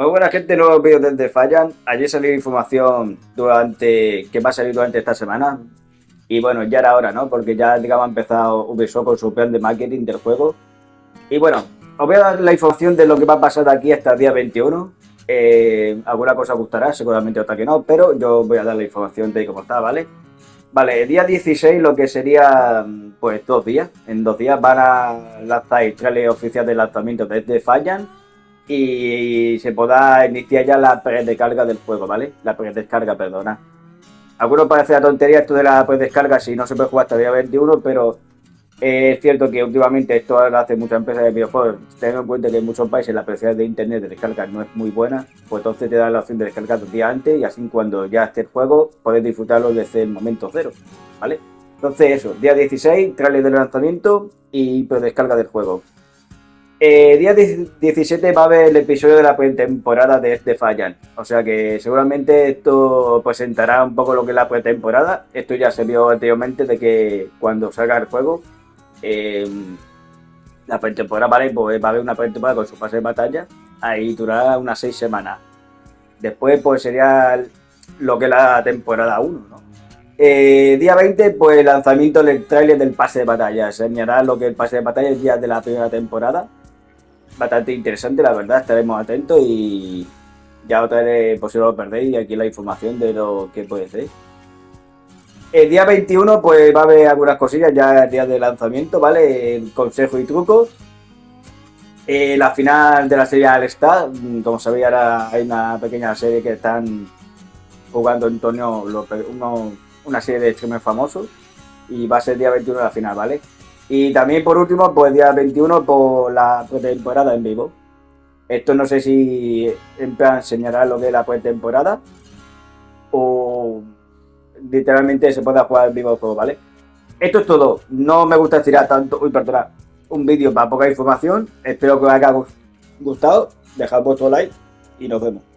Muy buena gente, nuevos vídeos desde Fallan. Ayer salió información durante que va a salir durante esta semana. Y bueno, ya era hora, ¿no? Porque ya, digamos, ha empezado Ubisoft con su plan de marketing del juego. Y bueno, os voy a dar la información de lo que va a pasar de aquí hasta el día 21. Eh, alguna cosa gustará, seguramente otra que no, pero yo voy a dar la información de cómo está, ¿vale? Vale, el día 16 lo que sería, pues dos días. En dos días van a lanzar el trailer oficial de lanzamiento desde Fallan y se podrá iniciar ya la predescarga del juego, ¿vale? La predescarga, perdona. algunos parece la tontería esto de la predescarga si no se puede jugar hasta el día 21, pero es cierto que últimamente esto lo hace muchas empresas de videojuegos. Tengan en cuenta que en muchos países la velocidad de internet de descarga no es muy buena, pues entonces te da la opción de descargar dos días antes y así cuando ya esté el juego puedes disfrutarlo desde el momento cero, ¿vale? Entonces eso, día 16, trailer del lanzamiento y predescarga del juego. Eh, día 17 va a haber el episodio de la pretemporada de este Fallan. O sea que seguramente esto presentará un poco lo que es la pretemporada. Esto ya se vio anteriormente de que cuando salga el juego, em, la pretemporada pues va a haber una pretemporada con su fase de batalla. Ahí durará unas 6 semanas. Después pues sería lo que es la temporada 1, ¿no? Eh, día 20, pues lanzamiento del trailer del pase de batalla. Se lo que es el pase de batalla el día de la primera temporada bastante interesante, la verdad, estaremos atentos y ya otra vez, por si no lo perdéis, aquí la información de lo que puede ser. El día 21 pues va a haber algunas cosillas, ya el día de lanzamiento, ¿vale? El consejo y trucos. Eh, la final de la serie All Star, como sabéis ahora hay una pequeña serie que están jugando en torneo una serie de streamers famosos y va a ser el día 21 de la final, ¿vale? Y también por último, pues día 21 por la pretemporada en vivo. Esto no sé si en plan lo que es la pretemporada o literalmente se pueda jugar en vivo el juego, ¿vale? Esto es todo. No me gusta tirar tanto, uy, perdona, un vídeo para poca información. Espero que os haya gustado. Dejad vuestro like y nos vemos.